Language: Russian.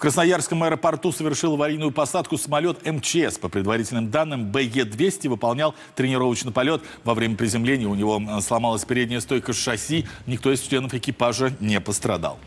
В Красноярском аэропорту совершил аварийную посадку самолет МЧС. По предварительным данным, БЕ-200 выполнял тренировочный полет. Во время приземления у него э, сломалась передняя стойка шасси. Никто из членов экипажа не пострадал.